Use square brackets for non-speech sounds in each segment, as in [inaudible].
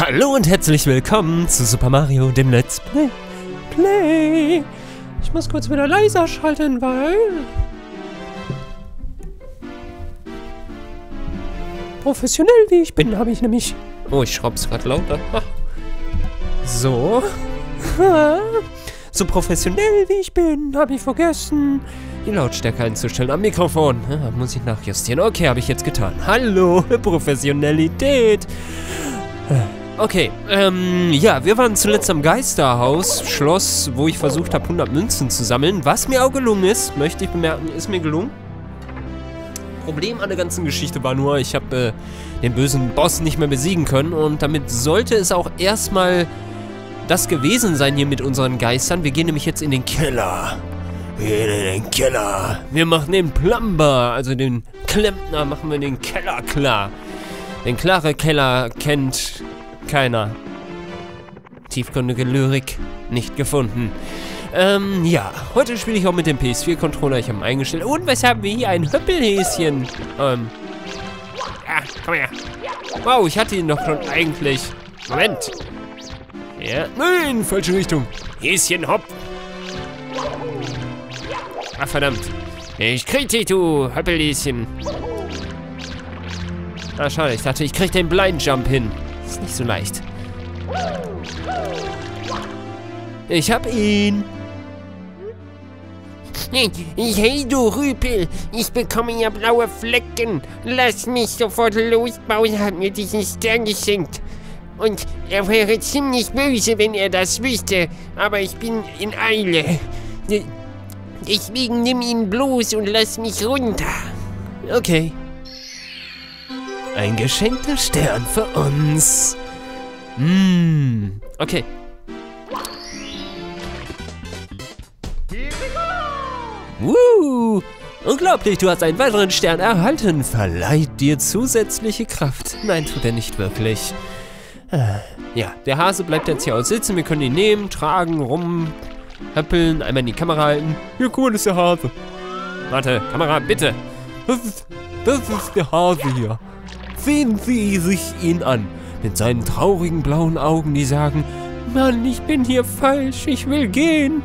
Hallo und herzlich willkommen zu Super Mario, dem Let's Play. Play. Ich muss kurz wieder leiser schalten, weil... Professionell wie ich bin, habe ich nämlich... Oh, ich schraub's gerade lauter. So. so professionell wie ich bin, habe ich vergessen, die Lautstärke einzustellen am Mikrofon. Ja, muss ich nachjustieren. Okay, habe ich jetzt getan. Hallo, [laughs] Professionalität. Okay, ähm, ja, wir waren zuletzt am Geisterhaus, Schloss, wo ich versucht habe, 100 Münzen zu sammeln. Was mir auch gelungen ist, möchte ich bemerken, ist mir gelungen. Problem an der ganzen Geschichte war nur, ich habe äh, den bösen Boss nicht mehr besiegen können und damit sollte es auch erstmal das gewesen sein hier mit unseren Geistern. Wir gehen nämlich jetzt in den Keller. Wir gehen in den Keller. Wir machen den Plumber, also den Klempner, machen wir den Keller klar. Den klare Keller kennt keiner. Tiefgründige Lyrik nicht gefunden. Ähm, ja. Heute spiele ich auch mit dem PS4-Controller. Ich habe ihn eingestellt. Und was haben wir hier? Ein Höppelhäschen. Ähm. Ja, komm her. Wow, ich hatte ihn doch schon eigentlich. Moment. Ja. Nein, falsche Richtung. Häschen, hopp. Ach, verdammt. Ich krieg dich, du Höppelhäschen. Ah, schade. Ich dachte, ich krieg den Blind Jump hin. Ist nicht so leicht. Ich hab ihn. Hey du Rüpel, ich bekomme ja blaue Flecken. Lass mich sofort los. Bowser hat mir diesen Stern geschenkt. Und er wäre ziemlich böse, wenn er das wüsste. Aber ich bin in Eile. Deswegen nimm ihn bloß und lass mich runter. Okay. Ein geschenkter Stern für uns. Hm. Okay. Woo! Unglaublich, du hast einen weiteren Stern erhalten. Verleiht dir zusätzliche Kraft. Nein, tut er nicht wirklich. Ah, ja, der Hase bleibt jetzt hier aussitzen. Wir können ihn nehmen, tragen, rumhöppeln, einmal in die Kamera halten. Mal, das ist der Hase. Warte, Kamera, bitte. Das ist, das ist der Hase hier. Sehen Sie sich ihn an. Mit seinen traurigen blauen Augen, die sagen, Mann, ich bin hier falsch, ich will gehen.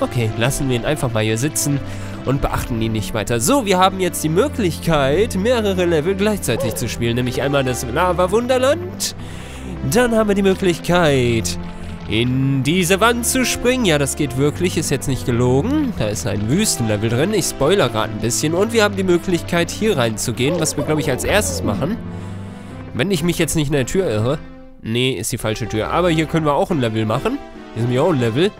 Okay, lassen wir ihn einfach mal hier sitzen und beachten ihn nicht weiter. So, wir haben jetzt die Möglichkeit, mehrere Level gleichzeitig zu spielen. Nämlich einmal das Lava-Wunderland. Dann haben wir die Möglichkeit, in diese Wand zu springen. Ja, das geht wirklich, ist jetzt nicht gelogen. Da ist ein Wüstenlevel drin. Ich spoiler gerade ein bisschen. Und wir haben die Möglichkeit, hier reinzugehen, was wir, glaube ich, als erstes machen. Wenn ich mich jetzt nicht in der Tür irre. Nee, ist die falsche Tür. Aber hier können wir auch ein Level machen. Hier sind wir auch ein Level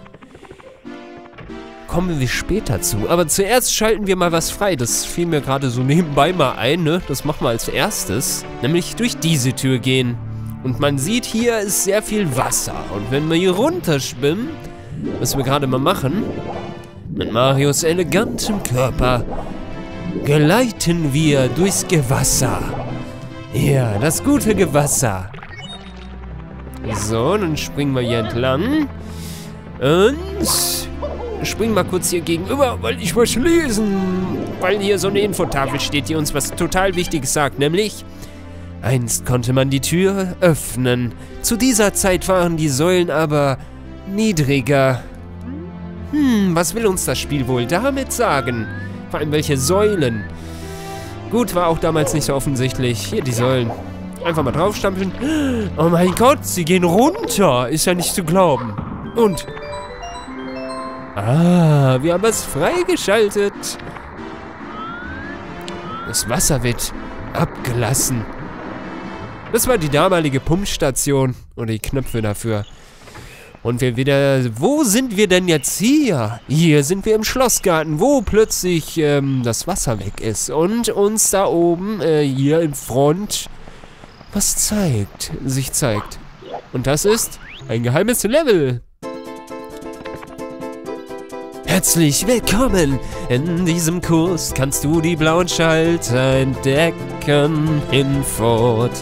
kommen wir später zu. Aber zuerst schalten wir mal was frei. Das fiel mir gerade so nebenbei mal ein, ne? Das machen wir als erstes. Nämlich durch diese Tür gehen. Und man sieht, hier ist sehr viel Wasser. Und wenn wir hier runterschwimmen, was wir gerade mal machen, mit Marios elegantem Körper, geleiten wir durchs Gewasser. Ja, das gute Gewasser. So, dann springen wir hier entlang. Und spring mal kurz hier gegenüber, weil ich was lesen. Weil hier so eine Infotafel steht, die uns was total Wichtiges sagt, nämlich... Einst konnte man die Tür öffnen. Zu dieser Zeit waren die Säulen aber niedriger. Hm, was will uns das Spiel wohl damit sagen? Vor allem welche Säulen? Gut, war auch damals nicht so offensichtlich. Hier die Säulen. Einfach mal draufstampfen. Oh mein Gott, sie gehen runter. Ist ja nicht zu glauben. Und Ah, wir haben es freigeschaltet. Das Wasser wird abgelassen. Das war die damalige Pumpstation und die Knöpfe dafür. Und wir wieder... Wo sind wir denn jetzt hier? Hier sind wir im Schlossgarten, wo plötzlich ähm, das Wasser weg ist. Und uns da oben, äh, hier in Front, was zeigt, sich zeigt. Und das ist ein geheimes Level. Herzlich willkommen! In diesem Kurs kannst du die blauen Schalter entdecken hinfort.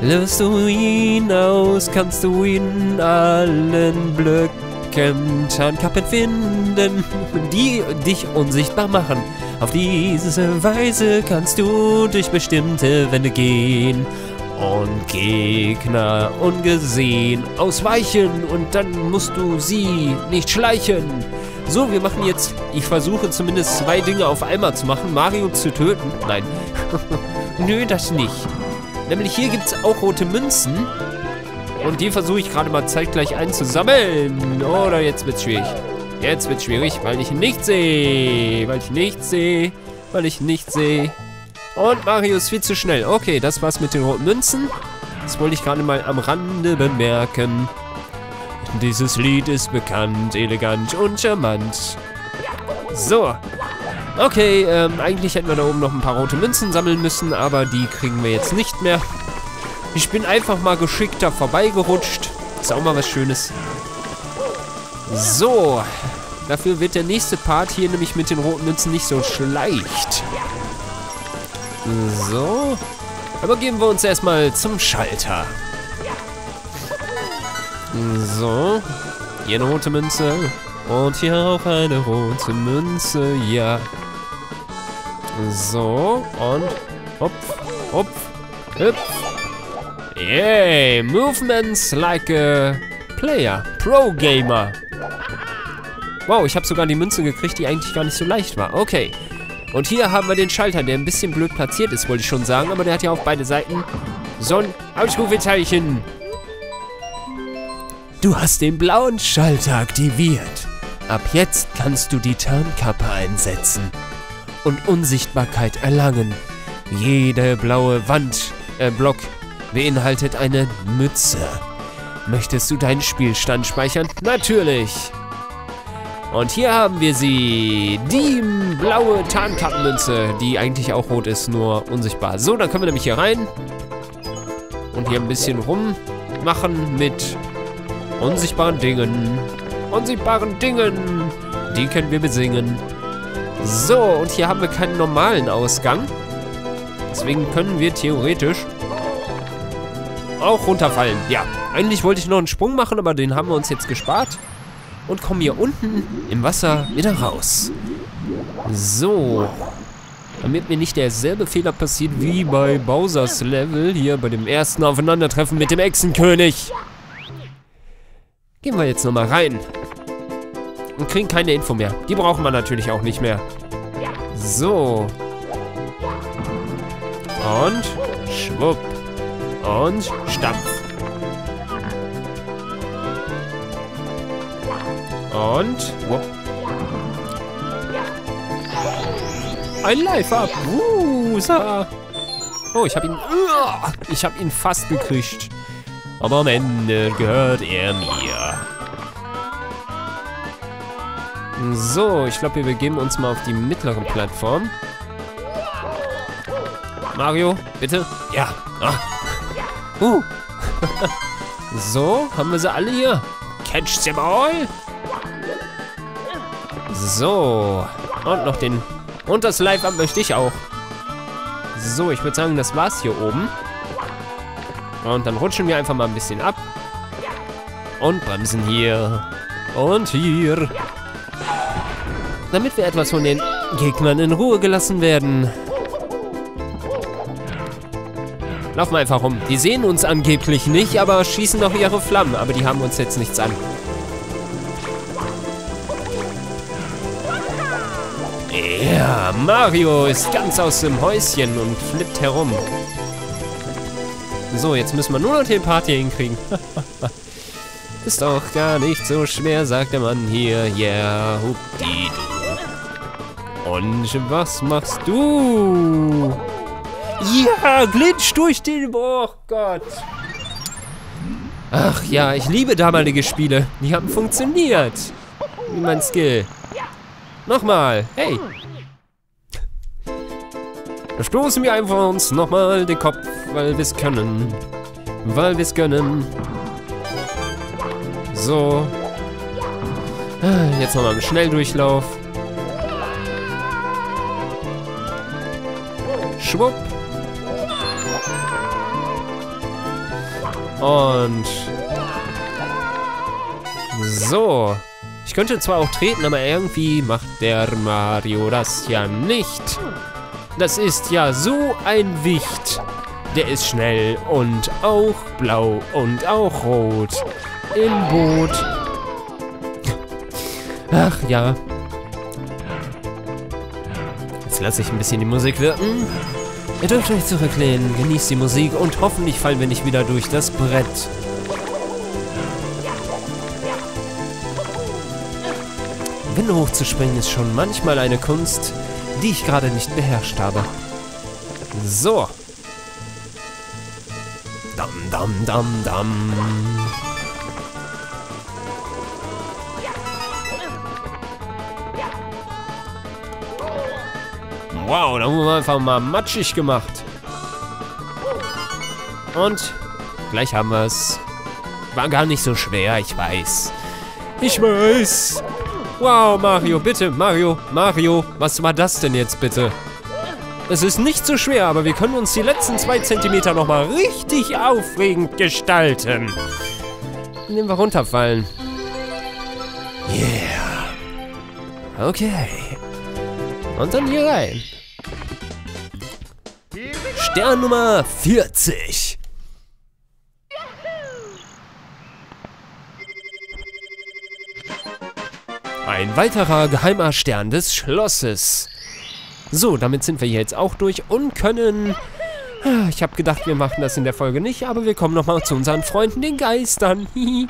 Löst du ihn aus, kannst du ihn allen Blöcken Tarnkappen finden, die dich unsichtbar machen. Auf diese Weise kannst du durch bestimmte Wände gehen Und Gegner ungesehen ausweichen und dann musst du sie nicht schleichen. So, wir machen jetzt, ich versuche zumindest zwei Dinge auf einmal zu machen. Mario zu töten. Nein. [laughs] Nö, das nicht. Nämlich hier gibt es auch rote Münzen. Und die versuche ich gerade mal zeitgleich einzusammeln. Oder jetzt wird's schwierig. Jetzt wird's schwierig, weil ich nichts sehe. Weil ich nichts sehe. Weil ich nichts sehe. Und Mario ist viel zu schnell. Okay, das war's mit den roten Münzen. Das wollte ich gerade mal am Rande bemerken. Dieses Lied ist bekannt, elegant und charmant. So. Okay, ähm, eigentlich hätten wir da oben noch ein paar rote Münzen sammeln müssen, aber die kriegen wir jetzt nicht mehr. Ich bin einfach mal geschickter vorbeigerutscht. Ist auch mal was Schönes. So. Dafür wird der nächste Part hier nämlich mit den roten Münzen nicht so schleicht. So. Aber geben wir uns erstmal zum Schalter. So. Hier eine rote Münze. Und hier auch eine rote Münze. Ja. So. Und. Hopf. Hopf. Hüpf. Yay. Movements like a player. Pro Gamer. Wow, ich habe sogar die Münze gekriegt, die eigentlich gar nicht so leicht war. Okay. Und hier haben wir den Schalter, der ein bisschen blöd platziert ist, wollte ich schon sagen. Aber der hat ja auf beide Seiten so ein Ausrufezeichen. Du hast den blauen Schalter aktiviert. Ab jetzt kannst du die Tarnkappe einsetzen und Unsichtbarkeit erlangen. Jede blaue Wand, äh, Block beinhaltet eine Mütze. Möchtest du deinen Spielstand speichern? Natürlich. Und hier haben wir sie. Die blaue Tarnkappenmünze, die eigentlich auch rot ist, nur unsichtbar. So, dann können wir nämlich hier rein. Und hier ein bisschen rummachen mit unsichtbaren Dingen. Unsichtbaren Dingen. Die können wir besingen. So, und hier haben wir keinen normalen Ausgang. Deswegen können wir theoretisch auch runterfallen. Ja, eigentlich wollte ich noch einen Sprung machen, aber den haben wir uns jetzt gespart und kommen hier unten im Wasser wieder raus. So. Damit mir nicht derselbe Fehler passiert wie bei Bowsers Level, hier bei dem ersten Aufeinandertreffen mit dem Echsenkönig. Gehen wir jetzt nochmal rein. Und kriegen keine Info mehr. Die brauchen wir natürlich auch nicht mehr. So. Und schwupp. Und stampf. Und. Whoop. Ein Live-Up. Uh, oh, ich habe ihn. Ich habe ihn fast gekriegt. Aber am Ende gehört er mir. So, ich glaube, wir begeben uns mal auf die mittlere Plattform. Mario, bitte? Ja. Ah. Uh. [laughs] so, haben wir sie alle hier? Catch them all? So. Und noch den... Und das Live-Up möchte ich auch. So, ich würde sagen, das war's hier oben. Und dann rutschen wir einfach mal ein bisschen ab. Und bremsen hier. Und hier. Damit wir etwas von den Gegnern in Ruhe gelassen werden. Laufen wir einfach rum. Die sehen uns angeblich nicht, aber schießen noch ihre Flammen. Aber die haben uns jetzt nichts an. Ja, Mario ist ganz aus dem Häuschen und flippt herum. So, jetzt müssen wir nur noch den Party hinkriegen. [laughs] ist doch gar nicht so schwer, sagt der Mann hier. Yeah, du. Und was machst du? Ja, glitsch durch den... Oh Gott. Ach ja, ich liebe damalige Spiele. Die haben funktioniert. Wie mein Skill. Nochmal. Hey. Da stoßen wir einfach uns nochmal den Kopf, weil wir es können. Weil wir es können. So. Jetzt nochmal einen Schnelldurchlauf. Schwupp. Und... So. Ich könnte zwar auch treten, aber irgendwie macht der Mario das ja nicht. Das ist ja so ein Wicht. Der ist schnell und auch blau und auch rot. Im Boot. Ach ja. Jetzt lasse ich ein bisschen die Musik wirken. Ihr dürft euch zurücklehnen, genießt die Musik und hoffentlich fallen wir nicht wieder durch das Brett. Wände hochzuspringen ist schon manchmal eine Kunst, die ich gerade nicht beherrscht habe. So. Dam, dam, dam. Wow, da haben wir einfach mal matschig gemacht. Und gleich haben wir es. War gar nicht so schwer, ich weiß. Ich weiß. Wow, Mario, bitte, Mario, Mario, was war das denn jetzt bitte? Es ist nicht so schwer, aber wir können uns die letzten zwei Zentimeter nochmal richtig aufregend gestalten. Indem wir runterfallen. Yeah. Okay. Und dann hier rein. Stern Nummer 40. Ein weiterer geheimer Stern des Schlosses. So, damit sind wir jetzt auch durch und können... Ah, ich habe gedacht, wir machen das in der Folge nicht, aber wir kommen nochmal zu unseren Freunden, den Geistern. [laughs]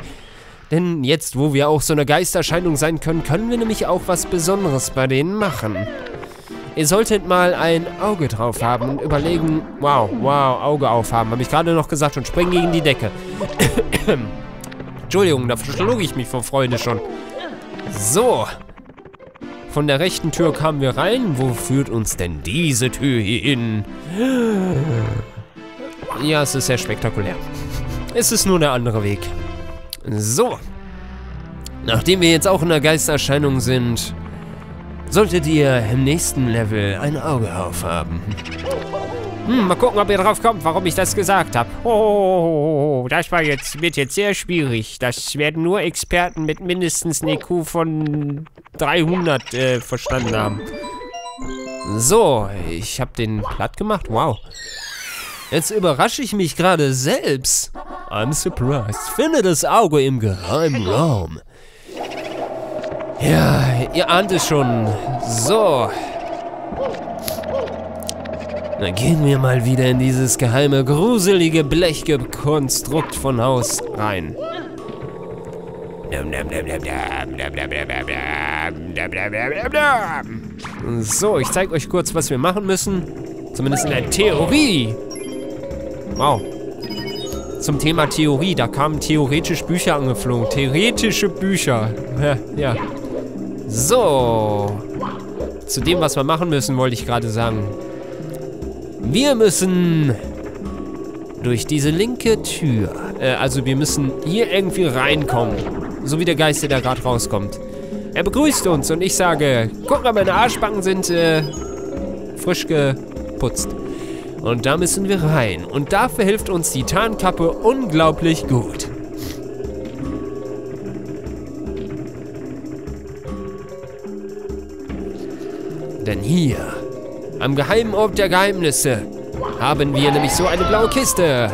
Denn jetzt, wo wir auch so eine Geisterscheinung sein können, können wir nämlich auch was Besonderes bei denen machen. Ihr solltet mal ein Auge drauf haben und überlegen, wow, wow, Auge aufhaben, habe ich gerade noch gesagt und springen gegen die Decke. [coughs] Entschuldigung, da verschlug ich mich vor Freude schon. So. Von der rechten Tür kamen wir rein. Wo führt uns denn diese Tür hier hin? Ja, es ist sehr spektakulär. Es ist nur der andere Weg. So. Nachdem wir jetzt auch in der Geistererscheinung sind, solltet ihr im nächsten Level ein Auge aufhaben. Hm, mal gucken, ob ihr drauf kommt, warum ich das gesagt habe. Oh, das war jetzt, wird jetzt sehr schwierig. Das werden nur Experten mit mindestens IQ von 300 äh, verstanden haben. So, ich habe den platt gemacht. Wow. Jetzt überrasche ich mich gerade selbst. I'm surprised. Finde das Auge im geheimen Raum. Ja, ihr ahnt es schon. So. Dann gehen wir mal wieder in dieses geheime, gruselige Blechkonstrukt von Haus rein. So, ich zeige euch kurz, was wir machen müssen. Zumindest in der Theorie. Wow. Zum Thema Theorie, da kamen theoretisch Bücher angeflogen. Theoretische Bücher. Ja. So. Zu dem, was wir machen müssen, wollte ich gerade sagen. Wir müssen durch diese linke Tür. Äh, also wir müssen hier irgendwie reinkommen. So wie der Geist, der da gerade rauskommt. Er begrüßt uns und ich sage, guck mal, meine Arschbacken sind äh, frisch geputzt. Und da müssen wir rein. Und dafür hilft uns die Tarnkappe unglaublich gut. Denn hier, am geheimen Ort der Geheimnisse, haben wir nämlich so eine blaue Kiste.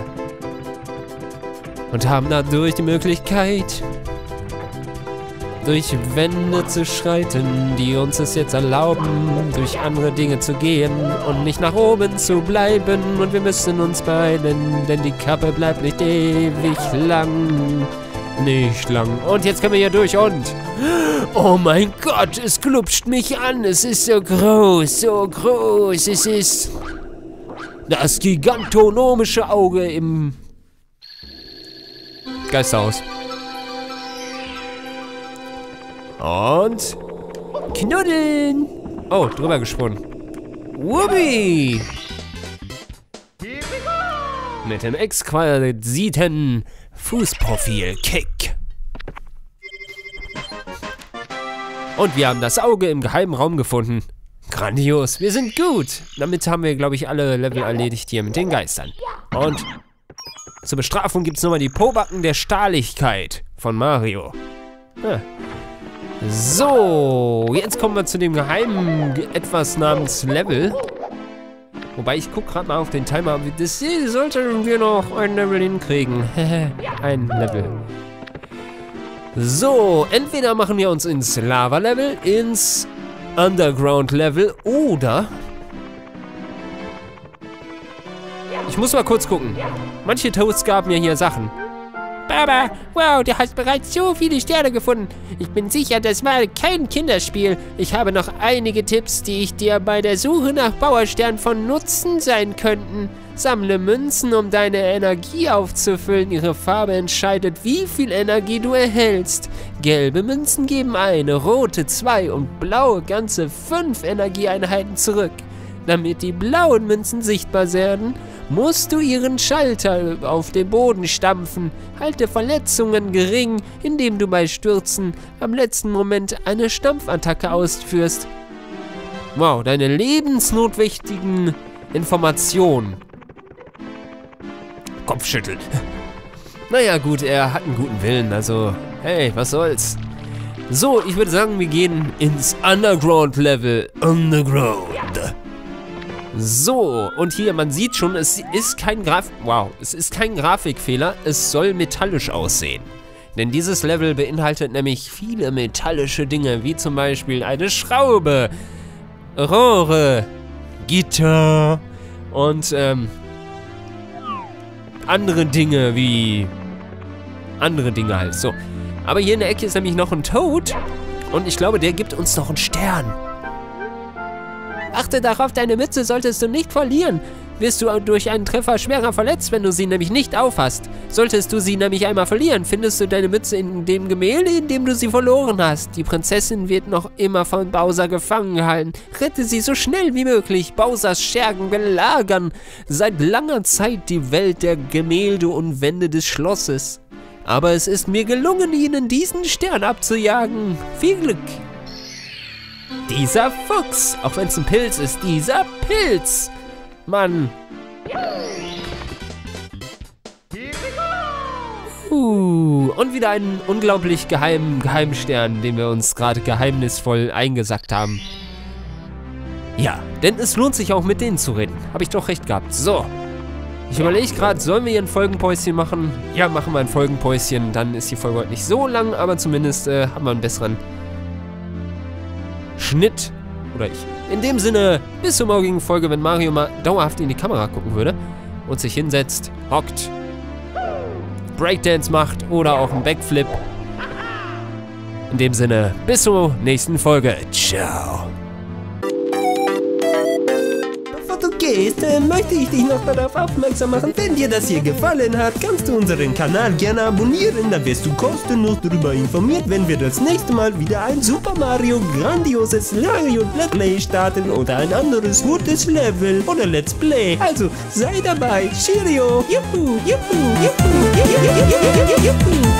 Und haben dadurch die Möglichkeit, durch Wände zu schreiten, die uns es jetzt erlauben, durch andere Dinge zu gehen und nicht nach oben zu bleiben. Und wir müssen uns beeilen, denn die Kappe bleibt nicht ewig lang. Nicht lang. Und jetzt können wir hier durch und... Oh mein Gott, es klupscht mich an. Es ist so groß, so groß. Es ist das gigantonomische Auge im Geisterhaus. Und knuddeln. Oh, drüber gesprungen. Whoopi. Mit dem exquisiten Fußprofil-Kick. Und wir haben das Auge im geheimen Raum gefunden. Grandios, wir sind gut. Damit haben wir, glaube ich, alle Level erledigt hier mit den Geistern. Und zur Bestrafung gibt es nochmal die Pobacken der Stahligkeit von Mario. Ja. So, jetzt kommen wir zu dem geheimen etwas namens Level. Wobei ich gucke gerade mal auf den Timer. Das sollten wir noch ein Level hinkriegen. [laughs] ein Level. So, entweder machen wir uns ins Lava-Level, ins Underground-Level oder... Ich muss mal kurz gucken. Manche Toasts gaben mir hier Sachen. Baba, wow, du hast bereits so viele Sterne gefunden. Ich bin sicher, das war kein Kinderspiel. Ich habe noch einige Tipps, die ich dir bei der Suche nach Bauersternen von Nutzen sein könnten. Sammle Münzen, um deine Energie aufzufüllen. Ihre Farbe entscheidet, wie viel Energie du erhältst. Gelbe Münzen geben eine, rote zwei und blaue ganze fünf Energieeinheiten zurück. Damit die blauen Münzen sichtbar werden, musst du ihren Schalter auf den Boden stampfen. Halte Verletzungen gering, indem du bei Stürzen am letzten Moment eine Stampfattacke ausführst. Wow, deine lebensnotwichtigen Informationen. Kopfschütteln. [laughs] Naja gut, er hat einen guten Willen, also hey, was soll's. So, ich würde sagen, wir gehen ins Underground-Level. Underground. So, und hier, man sieht schon, es ist kein Graf... Wow, es ist kein Grafikfehler, es soll metallisch aussehen. Denn dieses Level beinhaltet nämlich viele metallische Dinge, wie zum Beispiel eine Schraube, Rohre, Gitter und ähm, andere Dinge wie... Andere Dinge halt, so. Aber hier in der Ecke ist nämlich noch ein Toad und ich glaube, der gibt uns noch einen Stern. Achte darauf, deine Mütze solltest du nicht verlieren. Wirst du durch einen Treffer schwerer verletzt, wenn du sie nämlich nicht aufhast. Solltest du sie nämlich einmal verlieren, findest du deine Mütze in dem Gemälde, in dem du sie verloren hast. Die Prinzessin wird noch immer von Bowser gefangen gehalten. Rette sie so schnell wie möglich. Bowsers Schergen belagern seit langer Zeit die Welt der Gemälde und Wände des Schlosses. Aber es ist mir gelungen, ihnen diesen Stern abzujagen. Viel Glück! Dieser Fuchs, auch wenn es ein Pilz ist, dieser Pilz. Mann. Uh, und wieder einen unglaublich geheimen Geheimstern, den wir uns gerade geheimnisvoll eingesackt haben. Ja, denn es lohnt sich auch mit denen zu reden. Habe ich doch recht gehabt. So. Ich überlege gerade, sollen wir hier ein Folgenpäuschen machen? Ja, machen wir ein Folgenpäuschen. Dann ist die Folge heute nicht so lang, aber zumindest äh, haben wir einen besseren Schnitt. Oder ich. In dem Sinne, bis zur morgigen Folge, wenn Mario mal dauerhaft in die Kamera gucken würde und sich hinsetzt, hockt, Breakdance macht oder auch einen Backflip. In dem Sinne, bis zur nächsten Folge. Ciao gehst, äh, möchte ich dich noch darauf aufmerksam machen, wenn dir das hier gefallen hat, kannst du unseren Kanal gerne abonnieren, dann wirst du kostenlos darüber informiert, wenn wir das nächste Mal wieder ein Super Mario grandioses Mario Let's Play starten oder ein anderes gutes Level oder Let's Play. Also sei dabei. Cheerio. Juhu, juhu, juhu, juhu, juhu, juhu, juhu.